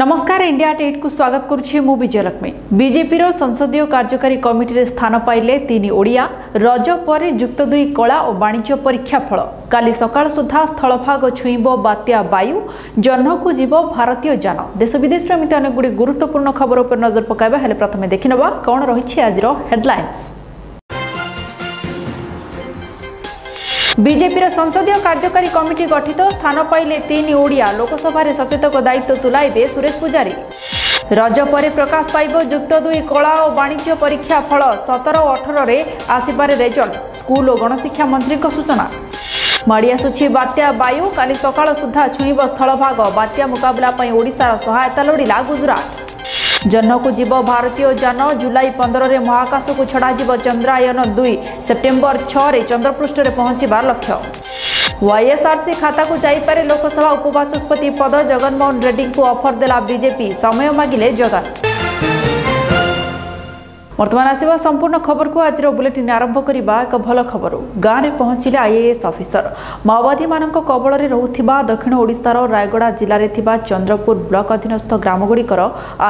নমস্কার ইন্ডিয়া টেটকু স্বাগত করছি মু বিজয় লক্ষ্মী বিজেপির সংসদীয় কার্যকারী কমিটিরে স্থান পাইলে তিনি ওড়িয়া রজ পরে যুক্ত দুই কলা ও বাণিজ্য পরীক্ষা ফল কালি সকাল সুদ্ধা স্থলভাগ ছুইঁব বাত্যা বায়ু জহ্নকু যাব ভারতীয় যান দেশ বিদেশের এমনি অনেকগুড়ি গুরুত্বপূর্ণ খবর উপরে নজর পকাইবা হলে প্রথমে দেখি নেওয়া কণ রয়েছে আজর হেডলাইন্স ବିଜେପିର ସଂସଦୀୟ କାର୍ଯ୍ୟକାରୀ କମିଟି ଗଠିତ ସ୍ଥାନ ପାଇଲେ ତିନି ଓଡ଼ିଆ ଲୋକସଭାରେ ସଚେତକ ଦାୟିତ୍ୱ ତୁଲାଇବେ ସୁରେଶ ପୂଜାରୀ ରଜ ପରେ ପ୍ରକାଶ ପାଇବ ଯୁକ୍ତ ଦୁଇ କଳା ଓ ବାଣିଜ୍ୟ ପରୀକ୍ଷା ଫଳ ସତର ଓ ଅଠରରେ ଆସିପାରେ ରେଜଲ୍ଟ ସ୍କୁଲ ଓ ଗଣଶିକ୍ଷା ମନ୍ତ୍ରୀଙ୍କ ସୂଚନା। ମାଡ଼ି ଆସୁଛି ବାତ୍ୟା ବାୟୁ କାଲି ସକାଳ ସୁଦ୍ଧା ଛୁଇଁବ ସ୍ଥଳଭାଗ। ବାତ୍ୟା ମୁକାବିଲା ପାଇଁ ଓଡ଼ିଶାର ସହାୟତା ଲୋଡ଼ିଲା ଗୁଜରାଟ। ଜହ୍ନକୁ ଯିବ ଭାରତୀୟ ଯାନ। ଜୁଲାଇ ପନ୍ଦରରେ ମହାକାଶକୁ ଛଡ଼ାଯିବ ଚନ୍ଦ୍ରାୟନ ଦୁଇ। ସେପ୍ଟେମ୍ବର ଛଅରେ ଚନ୍ଦ୍ରପୃଷ୍ଠରେ ପହଞ୍ଚିବା ଲକ୍ଷ୍ୟ। ୱାଇଏସ୍ଆର୍ସି ଖାତାକୁ ଯାଇପାରେ ଲୋକସଭା ଉପବାଚସ୍ପତି ପଦ। ଜଗନମୋହନ ରେଡ୍ଡୀଙ୍କୁ ଅଫର ଦେଲା ବିଜେପି। ସମୟ ମାଗିଲେ ଜଗନ ବର୍ତ୍ତମାନ ଆସିବା ସମ୍ପୂର୍ଣ୍ଣ ଖବରକୁ ଆଜିର ବୁଲେଟିନ୍ ଆରମ୍ଭ କରିବା ଏକ ଭଲ ଖବର। ଗାଁରେ ପହଞ୍ଚିଲେ ଆଇଏଏସ୍ ଅଫିସର। ମାଓବାଦୀମାନଙ୍କ କବଳରେ ରହୁଥିବା ଦକ୍ଷିଣ ଓଡ଼ିଶାର ରାୟଗଡ଼ା ଜିଲ୍ଲାରେ ଥିବା ଚନ୍ଦ୍ରପୁର ବ୍ଲକ ଅଧୀନସ୍ଥ ଗ୍ରାମଗୁଡ଼ିକର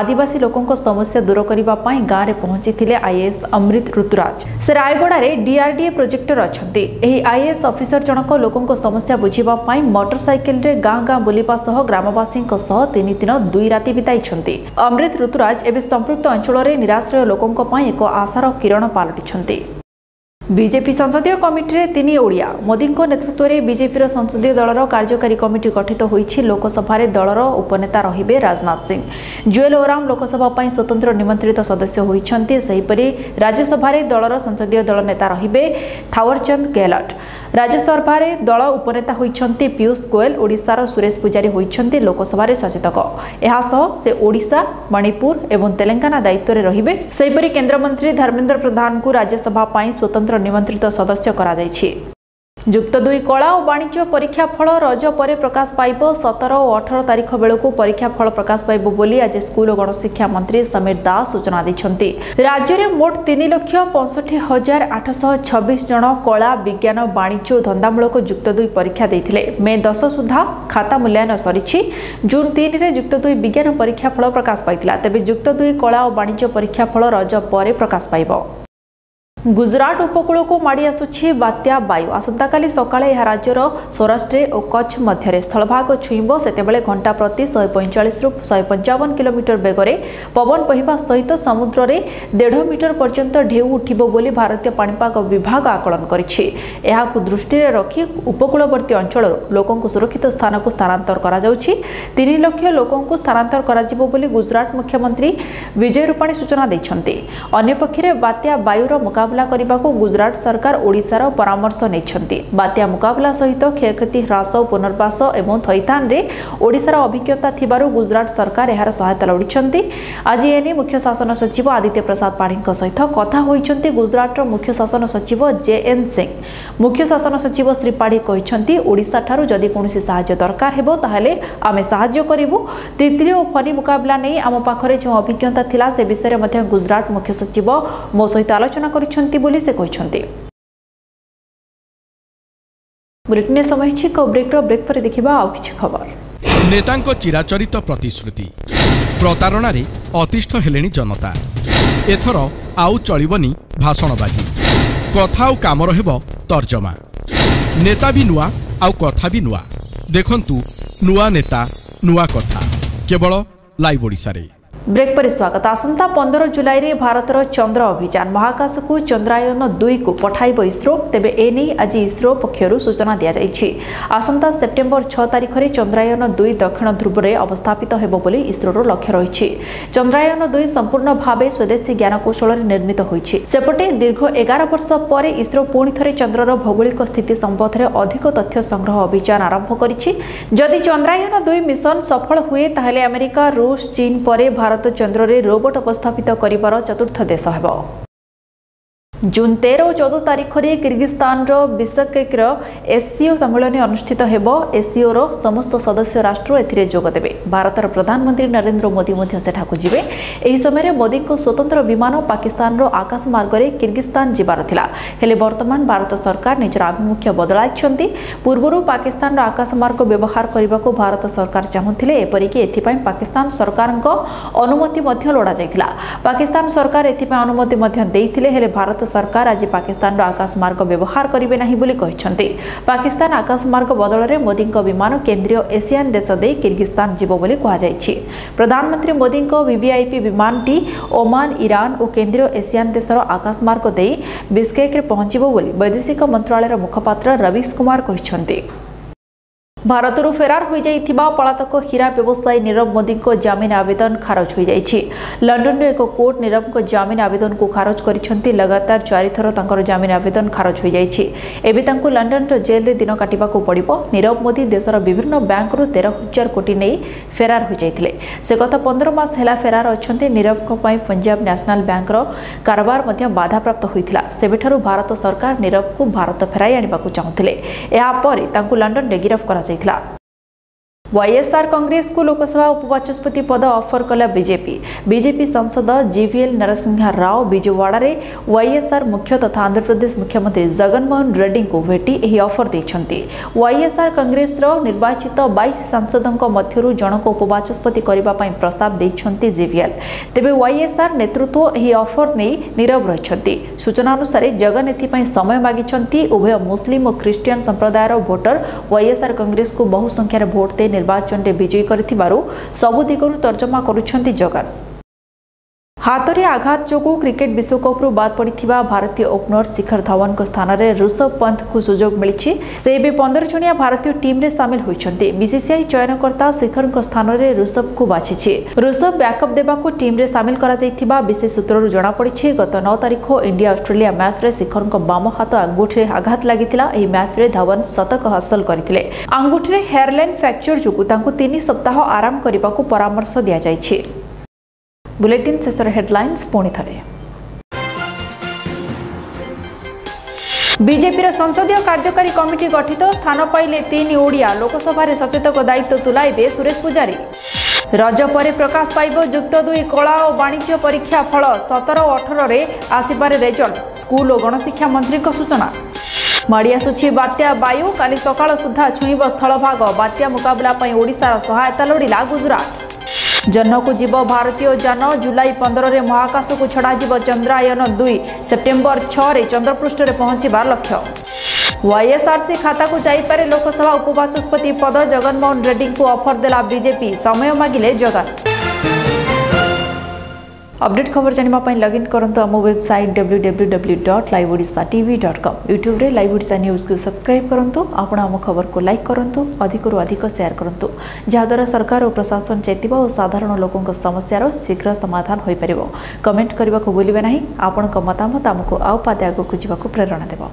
ଆଦିବାସୀ ଲୋକଙ୍କ ସମସ୍ୟା ଦୂର କରିବା ପାଇଁ ଗାଁରେ ପହଞ୍ଚିଥିଲେ ଆଇଏଏସ୍ ଅମୃତ ଋତୁରାଜ। ସେ ରାୟଗଡ଼ାରେ ଡିଆର୍ଡିଏ ପ୍ରୋଜେକ୍ଟର ଅଛନ୍ତି। ଏହି ଆଇଏଏସ୍ ଅଫିସର ଜଣକ ଲୋକଙ୍କ ସମସ୍ୟା ବୁଝିବା ପାଇଁ ମୋଟର ସାଇକେଲରେ ଗାଁ ଗାଁ ବୁଲିବା ସହ ଗ୍ରାମବାସୀଙ୍କ ସହ ତିନି ଦିନ ଦୁଇ ରାତି ବିତାଇଛନ୍ତି। ଅମୃତ ଋତୁରାଜ ଏବେ ସମ୍ପୃକ୍ତ ଅଞ୍ଚଳରେ ନିରାଶ୍ରୟ ଲୋକଙ୍କ ଏକ ଆଶାର କିରଣ ପାଲଟିଛନ୍ତି। ବିଜେପି ସଂସଦୀୟ କମିଟିରେ ତିନି ଓଡ଼ିଆ ମୋଦିଙ୍କ ନେତୃତ୍ୱରେ ବିଜେପିର ସଂସଦୀୟ ଦଳର କାର୍ଯ୍ୟକାରୀ କମିଟି ଗଠିତ ହୋଇଛି। ଲୋକସଭାରେ ଦଳର ଉପନେତା ରହିବେ ରାଜନାଥ ସିଂ। ଜୁଏଲ ଓରାମ ଲୋକସଭା ପାଇଁ ସ୍ୱତନ୍ତ୍ର ନିମନ୍ତ୍ରିତ ସଦସ୍ୟ ହୋଇଛନ୍ତି। ସେହିପରି ରାଜ୍ୟସଭାରେ ଦଳର ସଂସଦୀୟ ଦଳ ନେତା ରହିବେ ଥାୱରଚନ୍ଦ ଗେହଲଟ। ରାଜ୍ୟସଭାରେ ଦଳ ଉପନେତା ହୋଇଛନ୍ତି ପୀୟୁଷ ଗୋଏଲ ଓଡ଼ିଶାର ସୁରେଶ ପୂଜାରୀ ହୋଇଛନ୍ତି ଲୋକସଭାରେ ସଚେତକ। ଏହା ସହ ସେ ଓଡ଼ିଶା ମଣିପୁର ଏବଂ ତେଲେଙ୍ଗାନା ଦାୟିତ୍ୱରେ ରହିବେ। ସେହିପରି କେନ୍ଦ୍ରମନ୍ତ୍ରୀ ଧର୍ମେନ୍ଦ୍ର ପ୍ରଧାନଙ୍କୁ ରାଜ୍ୟସଭା ପାଇଁ ସ୍ୱତନ୍ତ୍ର ନିମନ୍ତ୍ରିତ ସଦସ୍ୟ କରାଯାଇଛି। যুক্ত দুই কলা ও বাণিজ্য পরীক্ষা ফল রজ পরে প্রকাশ পাইব। সতের ও অঠর তারিখ বেড়ে পরীক্ষা ফল প্রকাশ পাইব বলে আজ স্কুল ও গণশিক্ষা মন্ত্রী সমীর দাস সূচনা দিয়েছেন রাজ্যের মোট তিন লক্ষ পঁয়ষঠি হাজার আটশহ ছবিশ জন কলা বিজ্ঞান বাণিজ্য ধন্দামূলক যুক্ত দুই পরীক্ষা দিয়ে মে দশ সুদ্ধা খাতা মূল্যায়ন সরিছি জুন তিনে যুক্ত দুই বিজ্ঞান পরীক্ষা ফল প্রকাশ পাই তবে যুক্ত দুই কলা ও বাণিজ্য পরীক্ষা ফল রজ পরে প্রকাশ পাইব ଗୁଜରାଟ ଉପକୂଳକୁ ମାଡ଼ି ଆସୁଛି ବାତ୍ୟା ବାୟୁ ଆସନ୍ତାକାଲି ସକାଳେ ଏହା ରାଜ୍ୟର ସୌରାଷ୍ଟ୍ର ଓ କଚ୍ଛ ମଧ୍ୟରେ ସ୍ଥଳଭାଗ ଛୁଇଁବ ସେତେବେଳେ ଘଣ୍ଟା ପ୍ରତି ଶହେ ପଇଁଚାଳିଶରୁ ଶହେ ପଞ୍ଚାବନ କିଲୋମିଟର ବେଗରେ ପବନ ବହିବା ସହିତ ସମୁଦ୍ରରେ ଦେଢ଼ ମିଟର ପର୍ଯ୍ୟନ୍ତ ଢେଉ ଉଠିବ ବୋଲି ଭାରତୀୟ ପାଣିପାଗ ବିଭାଗ ଆକଳନ କରିଛି। ଏହାକୁ ଦୃଷ୍ଟିରେ ରଖି ଉପକୂଳବର୍ତ୍ତୀ ଅଞ୍ଚଳରୁ ଲୋକଙ୍କୁ ସୁରକ୍ଷିତ ସ୍ଥାନକୁ ସ୍ଥାନାନ୍ତର କରାଯାଉଛି। ତିନି ଲକ୍ଷ ଲୋକଙ୍କୁ ସ୍ଥାନାନ୍ତର କରାଯିବ ବୋଲି ଗୁଜରାଟ ମୁଖ୍ୟମନ୍ତ୍ରୀ ବିଜୟ ରୂପାଣୀ ସୂଚନା ଦେଇଛନ୍ତି। ଅନ୍ୟପକ୍ଷରେ ବାତ୍ୟା ବାୟୁର ମୁକାବିଲା ମୁକାବିଲା କରିବାକୁ ଗୁଜରାଟ ସରକାର ଓଡ଼ିଶାର ପରାମର୍ଶ ନେଇଛନ୍ତି। ବାତ୍ୟା ମୁକାବିଲା ସହିତ କ୍ଷୟକ୍ଷତି ହ୍ରାସ ପୁନର୍ବାସ ଏବଂ ଥଇଥାନରେ ଓଡ଼ିଶାର ଅଭିଜ୍ଞତା ଥିବାରୁ ଗୁଜରାଟ ସରକାର ଏହାର ସହାୟତା ଲୋଡ଼ିଛନ୍ତି। ଆଜି ଏନେଇ ମୁଖ୍ୟ ଶାସନ ସଚିବ ଆଦିତ୍ୟ ପ୍ରସାଦ ପାଢ଼ୀଙ୍କ ସହିତ କଥା ହୋଇଛନ୍ତି ଗୁଜରାଟର ମୁଖ୍ୟ ଶାସନ ସଚିବ ଜେଏନ୍ ସିଂ। ମୁଖ୍ୟ ଶାସନ ସଚିବ ଶ୍ରୀ ପାଢ଼ୀ କହିଛନ୍ତି ଓଡ଼ିଶାଠାରୁ ଯଦି କୌଣସି ସାହାଯ୍ୟ ଦରକାର ହେବ ତାହେଲେ ଆମେ ସାହାଯ୍ୟ କରିବୁ। ତିତ୍ଲି ଓ ଫନି ମୁକାବିଲା ନେଇ ଆମ ପାଖରେ ଯେଉଁ ଅଭିଜ୍ଞତା ଥିଲା ସେ ବିଷୟରେ ମଧ୍ୟ ଗୁଜରାଟ ମୁଖ୍ୟ ସଚିବ ମୋ ସହିତ ଆଲୋଚନା କରିଛନ୍ତି। କରିଛନ୍ତି ବୋଲି ସେ କହିଛନ୍ତି। ବୁଲେଟିନ୍ରେ ସମୟ ଏକ ବ୍ରେକ୍ ପରେ ଦେଖିବା ଆଉ କିଛି ଖବର। ନେତାଙ୍କ ଚିରାଚରିତ ପ୍ରତିଶ୍ରୁତି ପ୍ରତାରଣାରେ ଅତିଷ୍ଠ ହେଲେଣି ଜନତା। ଏଥର ଆଉ ଚଳିବନି ଭାଷଣବାଜି। କଥା ଆଉ କାମର ହେବ ତର୍ଜମା। ନେତା ବି ନୂଆ ଆଉ କଥା ବି ନୂଆ। ଦେଖନ୍ତୁ ନୂଆ ନେତା ନୂଆ କଥା। କେବଳ ଲାଇଭ୍ ଓଡ଼ିଶାରେ। ବ୍ରେକ୍ ପରେ ସ୍ୱାଗତ। ଆସନ୍ତା ପନ୍ଦର ଜୁଲାଇରେ ଭାରତର ଚନ୍ଦ୍ର ଅଭିଯାନ। ମହାକାଶକୁ ଚନ୍ଦ୍ରାୟନ ଦୁଇକୁ ପଠାଇବ ଇସ୍ରୋ। ତେବେ ଏନେଇ ଆଜି ଇସ୍ରୋ ପକ୍ଷରୁ ସୂଚନା ଦିଆଯାଇଛି। ଆସନ୍ତା ସେପ୍ଟେମ୍ବର ଛଅ ତାରିଖରେ ଚନ୍ଦ୍ରାୟନ ଦୁଇ ଦକ୍ଷିଣ ଧ୍ରୁବରେ ଅବସ୍ଥାପିତ ହେବ ବୋଲି ଇସ୍ରୋର ଲକ୍ଷ୍ୟ ରହିଛି। ଚନ୍ଦ୍ରାୟନ ଦୁଇ ସମ୍ପୂର୍ଣ୍ଣ ଭାବେ ସ୍ୱଦେଶୀ ଜ୍ଞାନକୌଶଳରେ ନିର୍ମିତ ହୋଇଛି। ସେପଟେ ଦୀର୍ଘ ଏଗାର ବର୍ଷ ପରେ ଇସ୍ରୋ ପୁଣି ଥରେ ଚନ୍ଦ୍ରର ଭୌଗୋଳିକ ସ୍ଥିତି ସମ୍ବନ୍ଧରେ ଅଧିକ ତଥ୍ୟ ସଂଗ୍ରହ ଅଭିଯାନ ଆରମ୍ଭ କରିଛି। ଯଦି ଚନ୍ଦ୍ରାୟନ ଦୁଇ ମିଶନ ସଫଳ ହୁଏ ତାହେଲେ ଆମେରିକା ରୁଷ ଚୀନ ପରେ ଭାରତ ଭାରତ ଚନ୍ଦ୍ରରେ ରୋବୋଟ ଅବସ୍ଥାପିତ କରିବାର ଚତୁର୍ଥ ଦେଶ ହେବ। ଜୁନ୍ ତେର ଓ ଚଉଦ ତାରିଖରେ କିର୍ଗିସ୍ତାନର ବିସକେକ୍ର ଏସ୍ସିଓ ସମ୍ମିଳନୀ ଅନୁଷ୍ଠିତ ହେବ। ଏସ୍ସିଓର ସମସ୍ତ ସଦସ୍ୟ ରାଷ୍ଟ୍ର ଏଥିରେ ଯୋଗ ଦେବେ। ଭାରତର ପ୍ରଧାନମନ୍ତ୍ରୀ ନରେନ୍ଦ୍ର ମୋଦି ମଧ୍ୟ ସେଠାକୁ ଯିବେ। ଏହି ସମୟରେ ମୋଦିଙ୍କ ସ୍ୱତନ୍ତ୍ର ବିମାନ ପାକିସ୍ତାନର ଆକାଶ ମାର୍ଗରେ କିର୍ଗିସ୍ତାନ ଯିବାର ଥିଲା। ହେଲେ ବର୍ତ୍ତମାନ ଭାରତ ସରକାର ନିଜର ଆଭିମୁଖ୍ୟ ବଦଳାଇଛନ୍ତି। ପୂର୍ବରୁ ପାକିସ୍ତାନର ଆକାଶ ମାର୍ଗ ବ୍ୟବହାର କରିବାକୁ ଭାରତ ସରକାର ଚାହୁଁଥିଲେ ଏପରିକି ଏଥିପାଇଁ ପାକିସ୍ତାନ ସରକାରଙ୍କ ଅନୁମତି ମଧ୍ୟ ଲୋଡ଼ାଯାଇଥିଲା। ପାକିସ୍ତାନ ସରକାର ଏଥିପାଇଁ ଅନୁମତି ମଧ୍ୟ ଦେଇଥିଲେ ହେଲେ ଭାରତ ସରକାର ଆଜି ପାକିସ୍ତାନର ଆକାଶ ମାର୍ଗ ବ୍ୟବହାର କରିବେ ନାହିଁ ବୋଲି କହିଛନ୍ତି। ପାକିସ୍ତାନ ଆକାଶ ମାର୍ଗ ବଦଳରେ ମୋଦିଙ୍କ ବିମାନ କେନ୍ଦ୍ରୀୟ ଏସିଆନ୍ ଦେଶ ଦେଇ କିର୍ଗିସ୍ତାନ ଯିବ ବୋଲି କୁହାଯାଇଛି। ପ୍ରଧାନମନ୍ତ୍ରୀ ମୋଦିଙ୍କ ଭିଭିଆଇପି ବିମାନଟି ଓମାନ ଇରାନ ଓ କେନ୍ଦ୍ରୀୟ ଏସିଆନ୍ ଦେଶର ଆକାଶ ମାର୍ଗ ଦେଇ ବିସ୍କେକ୍ରେ ପହଞ୍ଚିବ ବୋଲି ବୈଦେଶିକ ମନ୍ତ୍ରଣାଳୟର ମୁଖପାତ୍ର ରବିଶ କୁମାର କହିଛନ୍ତି। ଭାରତରୁ ଫେରାର ହୋଇଯାଇଥିବା ପଳାତକ ହୀରା ବ୍ୟବସାୟୀ ନିରବ ମୋଦିଙ୍କ ଜାମିନ ଆବେଦନ ଖାରଜ ହୋଇଯାଇଛି ଲଣ୍ଡନର ଏକ କୋର୍ଟ ନିରବଙ୍କ ଜାମିନ ଆବେଦନକୁ ଖାରଜ କରିଛନ୍ତି ଲଗାତାର ଚାରିଥର ତାଙ୍କର ଜାମିନ ଆବେଦନ ଖାରଜ ହୋଇଯାଇଛି ଏବେ ତାଙ୍କୁ ଲଣ୍ଡନର ଜେଲ୍ରେ ଦିନ କାଟିବାକୁ ପଡ଼ିବ। ନିରବ ମୋଦି ଦେଶର ବିଭିନ୍ନ ବ୍ୟାଙ୍କରୁ ତେର ହଜାର କୋଟି ନେଇ ଫେରାର ହୋଇଯାଇଥିଲେ ସେ ଗତ ପନ୍ଦର ମାସ ହେଲା ଫେରାର ଅଛନ୍ତି। ନିରବଙ୍କ ପାଇଁ ପଞ୍ଜାବ ନ୍ୟାସନାଲ ବ୍ୟାଙ୍କର କାରବାର ମଧ୍ୟ ବାଧାପ୍ରାପ୍ତ ହୋଇଥିଲା। ସେବେଠାରୁ ଭାରତ ସରକାର ନିରବଙ୍କୁ ଭାରତ ଫେରାଇ ଆଣିବାକୁ ଚାହୁଁଥିଲେ। ଏହାପରେ ତାଙ୍କୁ ଲଣ୍ଡନରେ ଗିରଫ କରାଯାଇଥିଲା। जिला ୱାଇଏସ୍ଆର୍ କଂଗ୍ରେସକୁ ଲୋକସଭା ଉପବାଚସ୍ପତି ପଦ ଅଫର କଲା ବିଜେପି ବିଜେପି ସାଂସଦ ଜିଭିଏଲ୍ ନରସିଂହା ରାଓ ବିଜୟୱାଡ଼ାରେ ୱାଇଏସ୍ଆର୍ ମୁଖ୍ୟ ତଥା ଆନ୍ଧ୍ରପ୍ରଦେଶ ମୁଖ୍ୟମନ୍ତ୍ରୀ ଜଗନମୋହନ ରେଡ୍ଡୀଙ୍କୁ ଭେଟି ଏହି ଅଫର ଦେଇଛନ୍ତି ୱାଇଏସ୍ଆର୍ କଂଗ୍ରେସର ନିର୍ବାଚିତ ବାଇଶ ସାଂସଦଙ୍କ ମଧ୍ୟରୁ ଜଣକୁ ଉପବାଚସ୍ପତି କରିବା ପାଇଁ ପ୍ରସ୍ତାବ ଦେଇଛନ୍ତି ଜିଭିଏଲ୍। ତେବେ ୱାଇଏସ୍ଆର୍ ନେତୃତ୍ୱ ଏହି ଅଫର ନେଇ ନିରବ ରହିଛନ୍ତି। ସୂଚନା ଅନୁସାରେ ଜଗନ ଏଥିପାଇଁ ସମୟ ମାଗିଛନ୍ତି ଉଭୟ ମୁସଲିମ ଓ ଖ୍ରୀଷ୍ଟିଆନ ସମ୍ପ୍ରଦାୟର ଭୋଟର। ୱାଇଏସ୍ଆର୍ କଂଗ୍ରେସକୁ ବହୁ ସଂଖ୍ୟାରେ ଭୋଟ ଦେଇ ନିର୍ବାଚନରେ ବିଜୟୀ କରିଥିବାରୁ ସବୁ ଦିଗରୁ ତର୍ଜମା କରୁଛନ୍ତି ଜଗନ। ହାତରେ ଆଘାତ ଯୋଗୁଁ କ୍ରିକେଟ ବିଶ୍ୱକପ୍ରୁ ବାଦ୍ ପଡ଼ିଥିବା ଭାରତୀୟ ଓପନର ଶିଖର ଧୱନଙ୍କ ସ୍ଥାନରେ ଋଷଭ ପନ୍ତଙ୍କୁ ସୁଯୋଗ ମିଳିଛି। ସେ ଏବେ ପନ୍ଦର ଜଣିଆ ଭାରତୀୟ ଟିମ୍ରେ ସାମିଲ ହୋଇଛନ୍ତି। ବିସିସିଆଇ ଚୟନକର୍ତ୍ତା ଶିଖରଙ୍କ ସ୍ଥାନରେ ଋଷଭଙ୍କୁ ବାଛିଛି। ଋଷଭ ବ୍ୟାକଅପ୍ ଦେବାକୁ ଟିମ୍ରେ ସାମିଲ କରାଯାଇଥିବା ବିଶେଷ ସୂତ୍ରରୁ ଜଣାପଡ଼ିଛି ଗତ ନଅ ତାରିଖ ଇଣ୍ଡିଆ ଅଷ୍ଟ୍ରେଲିଆ ମ୍ୟାଚ୍ରେ ଶିଖରଙ୍କ ବାମ ହାତ ଆଙ୍ଗୁଠିରେ ଆଘାତ ଲାଗିଥିଲା। ଏହି ମ୍ୟାଚ୍ରେ ଧୱନ ଶତକ ହାସଲ କରିଥିଲେ। ଆଙ୍ଗୁଠିରେ ହେୟାରଲାଇନ୍ ଫ୍ରାକ୍ଚର ଯୋଗୁଁ ତାଙ୍କୁ ତିନି ସପ୍ତାହ ଆରାମ କରିବାକୁ ପରାମର୍ଶ ଦିଆଯାଇଛି। ପୁଣି ଥରେ ବିଜେପିର ସଂସଦୀୟ କାର୍ଯ୍ୟକାରୀ କମିଟି ଗଠିତ ସ୍ଥାନ ପାଇଲେ ତିନି ଓଡ଼ିଆ। ଲୋକସଭାରେ ସଚେତକ ଦାୟିତ୍ୱ ତୁଲାଇବେ ସୁରେଶ ପୂଜାରୀ। ରଜ ପରେ ପ୍ରକାଶ ପାଇବ ଯୁକ୍ତ ଦୁଇ କଳା ଓ ବାଣିଜ୍ୟ ପରୀକ୍ଷା ଫଳ। ସତର ଓ ଅଠରରେ ଆସିପାରେ ରେଜଲ୍ଟ ସ୍କୁଲ ଓ ଗଣଶିକ୍ଷା ମନ୍ତ୍ରୀଙ୍କ ସୂଚନା। ମାଡ଼ି ଆସୁଛି ବାତ୍ୟା ବାୟୁ କାଲି ସକାଳ ସୁଦ୍ଧା ଛୁଇଁବ ସ୍ଥଳଭାଗ। ବାତ୍ୟା ମୁକାବିଲା ପାଇଁ ଓଡ଼ିଶାର ସହାୟତା ଲୋଡ଼ିଲା ଗୁଜରାଟ। ଜହ୍ନକୁ ଯିବ ଭାରତୀୟ ଯାନ। ଜୁଲାଇ ପନ୍ଦରରେ ମହାକାଶକୁ ଛଡ଼ାଯିବ ଚନ୍ଦ୍ରାୟନ ଦୁଇ। ସେପ୍ଟେମ୍ବର ଛଅରେ ଚନ୍ଦ୍ରପୃଷ୍ଠରେ ପହଞ୍ଚିବା ଲକ୍ଷ୍ୟ। ୱାଇଏସ୍ଆର୍ସି ଖାତାକୁ ଯାଇପାରେ ଲୋକସଭା ଉପବାଚସ୍ପତି ପଦ। ଜଗନମୋହନ ରେଡ୍ଡୀଙ୍କୁ ଅଫର ଦେଲା ବିଜେପି। ସମୟ ମାଗିଲେ ଜଗନ ଅପଡେଟ୍ ଖବର ଜାଣିବା ପାଇଁ ଲଗ୍ଇନ୍ କରନ୍ତୁ ଆମ website W W W dot live Odisha TV dot com ୟୁଟ୍ୟୁବରେ ଲାଇଭ୍ ଓଡ଼ିଶା ନ୍ୟୁଜ୍କୁ ସବସ୍କ୍ରାଇବ୍ କରନ୍ତୁ ଆପଣ ଆମ ଖବରକୁ ଲାଇକ୍ କରନ୍ତୁ ଅଧିକରୁ ଅଧିକ ସେୟାର କରନ୍ତୁ ଯାହାଦ୍ୱାରା ସରକାର ଓ ପ୍ରଶାସନ ଚେତିବ ଓ ସାଧାରଣ ଲୋକଙ୍କ ସମସ୍ୟାର ଶୀଘ୍ର ସମାଧାନ ହୋଇପାରିବ କମେଣ୍ଟ କରିବାକୁ ଭୁଲିବେ ନାହିଁ ଆପଣଙ୍କ ମତାମତ ଆମକୁ ଆଉ ପାଦେ ଆଗକୁ ଯିବାକୁ ପ୍ରେରଣା ଦେବ